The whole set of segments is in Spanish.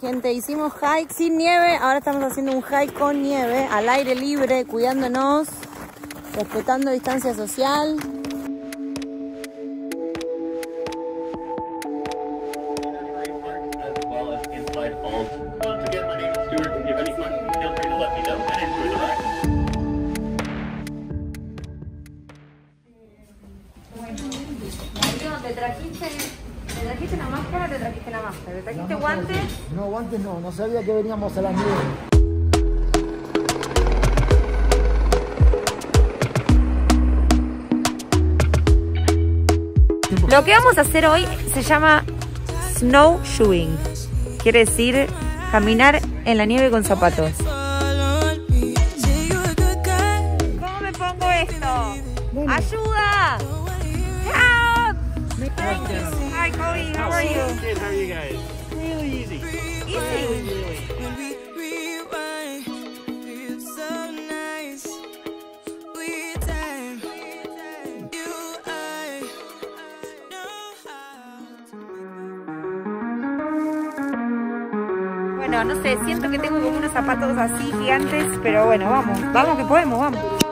Gente, hicimos hike sin nieve, ahora estamos haciendo un hike con nieve, al aire libre, cuidándonos, respetando distancia social. ¿te trajiste, ¿te trajiste una máscara o te trajiste la máscara? ¿Te trajiste guantes? No, guantes no, no sabía que veníamos a las 9. Lo que vamos a hacer hoy se llama snowshoeing. Quiere decir caminar en la nieve con zapatos. ¿Cómo me pongo esto? ¡Ayuda! Hi, Cody, how are you? Good, how are you guys? Really easy. Easy. Bueno, no sé, siento que tengo como unos zapatos así gigantes, pero bueno, vamos, vamos que podemos, vamos.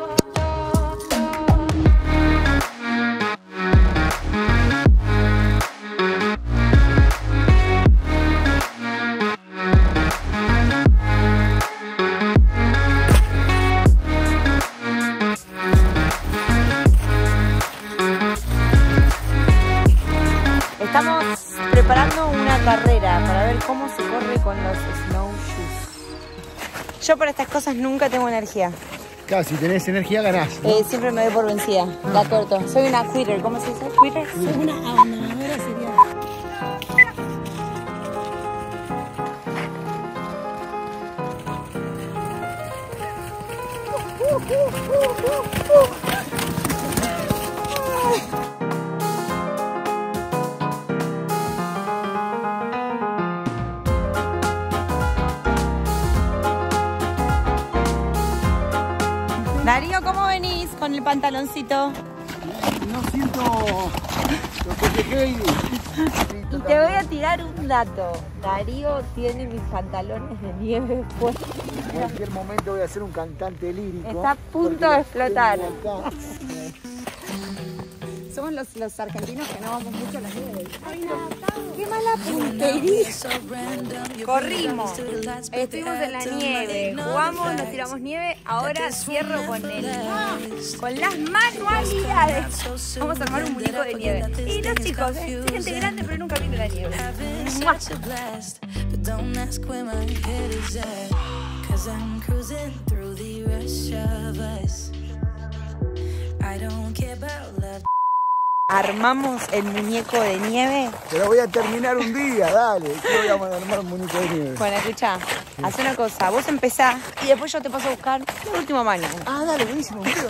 Estamos preparando una carrera para ver cómo se corre con los snowshoes. Yo para estas cosas nunca tengo energía. Claro, si tenés energía ganás. ¿no? Eh, siempre me doy por vencida. La corto. Soy una quitter. ¿Cómo se dice? ¿Quitter? Soy una abandonadora sería. Darío, ¿cómo venís con el pantaloncito? No siento lo que te quede. Y te voy a tirar un dato. Darío tiene mis pantalones de nieve puestos. En cualquier momento voy a ser un cantante lírico. Está a punto de explotar. Somos los, los argentinos que no vamos mucho a la nieve. ¡Qué mala puntería! Corrimos, estuvimos en la nieve, jugamos, nos tiramos nieve, ahora cierro con el, con las manualidades. Vamos a armar un muñeco de nieve. Y los chicos, ¿eh? Gente grande pero nunca vino la nieve. ¡Mua! I don't care about. Armamos el muñeco de nieve. Pero voy a terminar un día, dale. ¿Qué voy a armar un muñeco de nieve? Bueno, escucha, haz una cosa, vos empezás y después yo te paso a buscar el último mañana. Ah, dale, buenísimo, quiero.